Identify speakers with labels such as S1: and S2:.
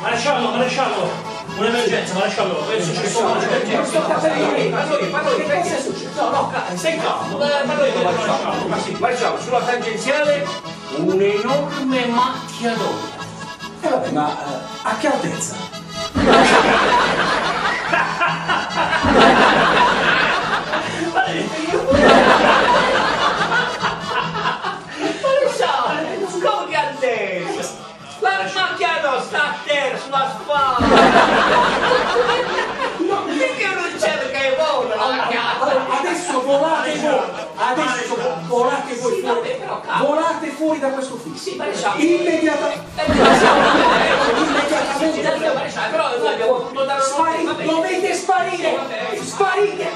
S1: Maresciallo, maresciallo, un'emergenza, maresciallo, è successo un'emergenza.
S2: Padrone, padrone, che cosa è successo? No, no, stai calmo, padrone, maresciallo. Ma sì, maresciallo, sulla tangenziale un'enorme macchia d'olio.
S3: E vabbè, ma eh, a che altezza?
S2: La macchia d'olio sta a terra, sulla spalla. Perché non c'è che vola la
S3: adesso volate voi, adesso volate voi fuori, volate fuori da questo ufficio.
S2: Sì, maresciallo.
S3: Immediatamente.
S2: Eh, Immediatamente. Però noi abbiamo voluto dare bene.
S3: dovete sparire! Sparite